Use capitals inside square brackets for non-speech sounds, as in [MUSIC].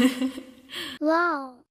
[LAUGHS] 哇哦。